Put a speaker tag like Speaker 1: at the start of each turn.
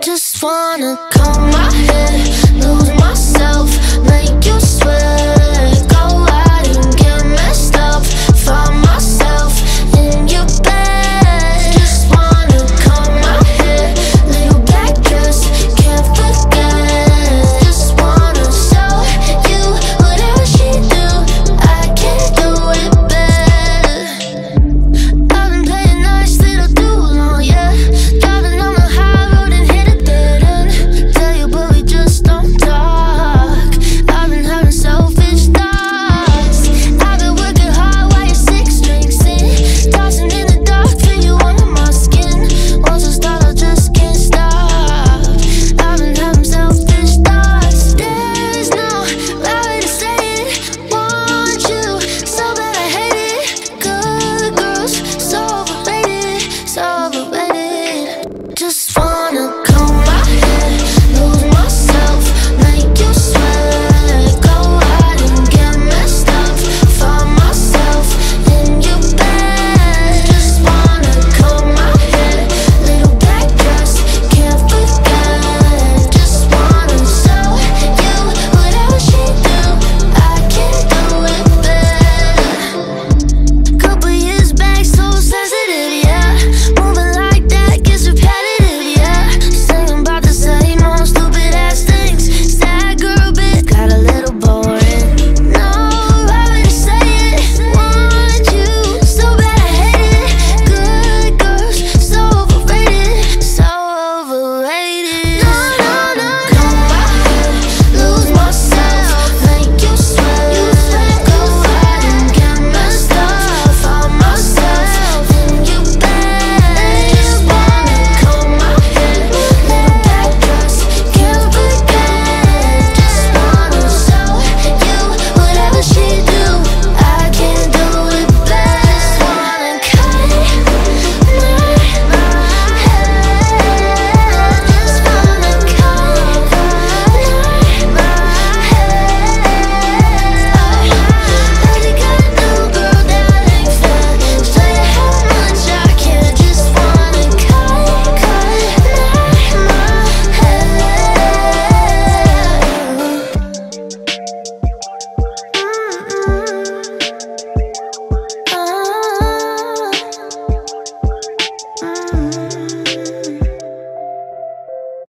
Speaker 1: just wanna comb my hair, lose